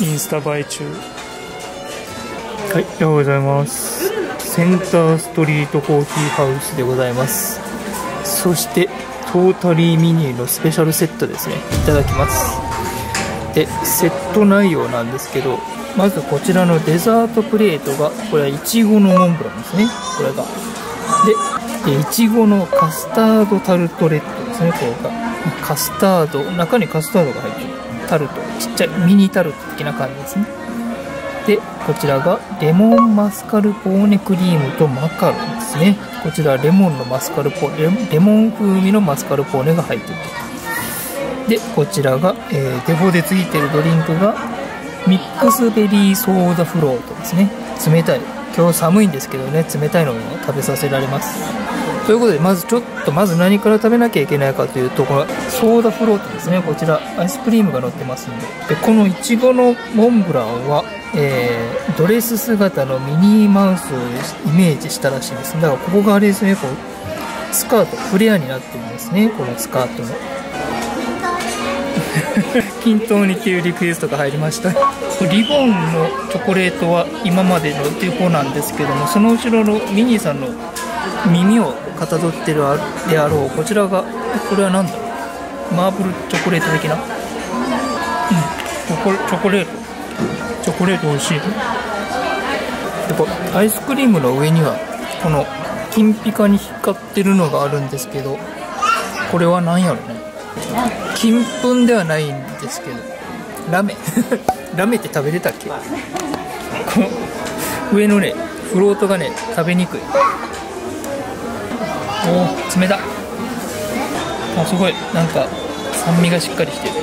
インスタ映え中。はいおはようございます。センターストリートコーヒーハウスでございます。そしてトータリーミニのスペシャルセットですね。いただきます。でセット内容なんですけどまずこちらのデザートプレートがこれはいちごのモンブランですね。これが。でいちごのカスタードタルトレットですね。これが。カスタード中にカスタードが入ってる。タルトちっちゃいミニタルト的な感じですね。でこちらがレモンマスカルポーネクリームとマカロンですね。こちらレモンのマスカルポーネレモン風味のマスカルポーネが入ってるとでこちらが、えー、デフォでついてるドリンクがミックスベリーソーダフロートですね。冷たい。今日寒いんですけどね冷たいのを食べさせられます。ということでまずちょっとまず何から食べなきゃいけないかというところソーダフロートですね。こちらアイスクリームが乗ってますんで。でこのいちごのモンブランは、えー、ドレス姿のミニーマウスをイメージしたらしいです。だからここがあれですねこうスカートフレアになってるんですね。このスカートの。均等にっていうリクエストが入りました。リボンのチョコレートは今までのデフォなんですけどもその後ろのミニーさんの耳をかたどってるであろうこちらがこれは何だ？ろうマーブルチョコレート的な？うん。チョコチョコレート。チョコレート美味しい。でこアイスクリームの上にはこの金ピカに光ってるのがあるんですけどこれは何やろね？金粉ではないんですけどラメ。ラメって食べれたっけ？この上のねフロートがね食べにくい。おお冷た。あすごい。なんか酸味がしっかりしてる。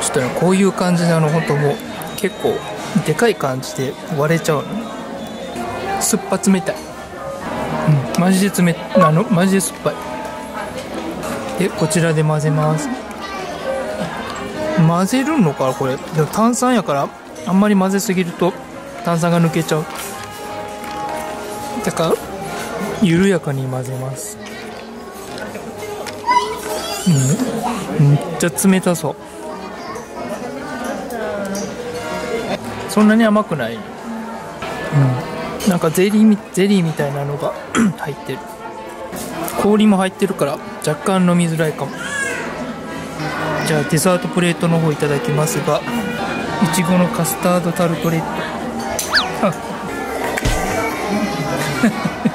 ちょっとねこういう感じであの本当もう結構でかい感じで割れちゃうの。酸っぱ冷たい。うんマジで冷あのマジで酸っぱい。でこちらで混ぜます。混ぜるのかこれ。でも炭酸やからあんまり混ぜすぎると炭酸が抜けちゃう。だから緩やかに混ぜます。うん。めっちゃ冷たそう。そんなに甘くない。うん。なんかゼリーゼリーみたいなのが 入ってる。氷も入ってるから若干飲みづらいかも。じゃあデザートプレートの方いただきますがいちごのカスタードタルトレットあ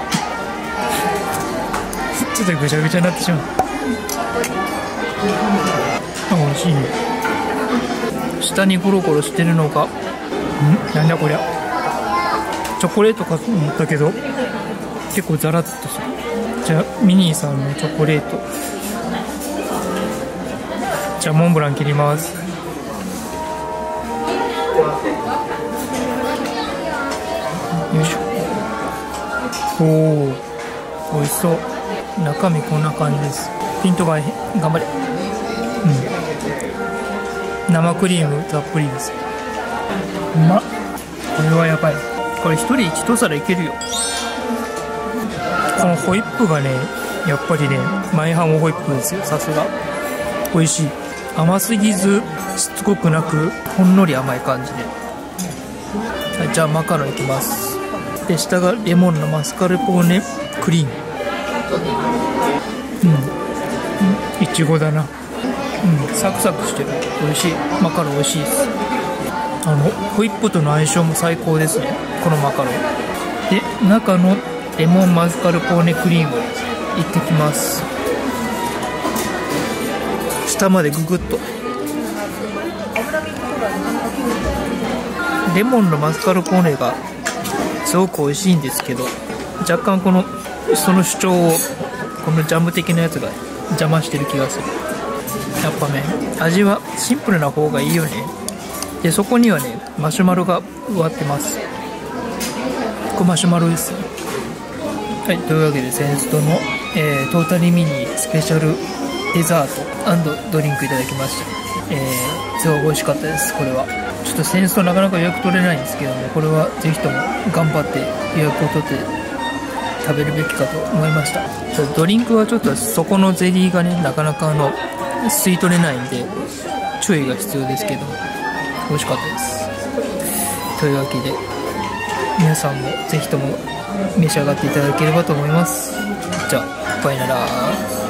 ちょっとぐちゃぐちゃになってしまう。あ美味しいね。下にゴロゴロしてるのがん？なんだこりゃ。チョコレートかと思ったけど結構ザラッとする。じゃあミニーさんのチョコレート。じゃあモンブラン切ります。よいしょ。おお美味しそう。中身こんな感じです。ピントが頑張れ。うん。生クリームたっぷりです。うまっ。これはやばい。これ一人一皿いけるよ。このホイップがねやっぱりね前半ホイップですよ。さすが。美味しい。甘すぎずしつこくなくほんのり甘い感じで、はい、じゃあマカロンいきます。で下がレモンのマスカルポーネクリームうん。いちごだな。うん。サクサクしてる。美味しい。マカロン美味しいです。あのホイップとの相性も最高ですね。このマカロ。ンで中のレモンマスカルポーネクリーム。いってきます。下までググッと。レモンのマスカルポーネがすごく美味しいんですけど若干このその主張をこのジャム的なやつが邪魔してる気がする。やっぱね味はシンプルな方がいいよね。でそこにはねマシュマロが植わってます。これマシュマロですはいというわけでセンストの、えー、トータリミニスペシャルデザートドリンクいただきました。えー、すごい美味しかったですこれは。ちょっとセンストなかなか予約取れないんですけどもこれはぜひとも頑張って予約を取って食べるべきかと思いました。ドリンクはちょっとそこのゼリーがねなかなかあの吸い取れないんで注意が必要ですけど美味しかったです。というわけで皆さんもぜひとも召し上がっていただければと思います。じゃあバイナラー。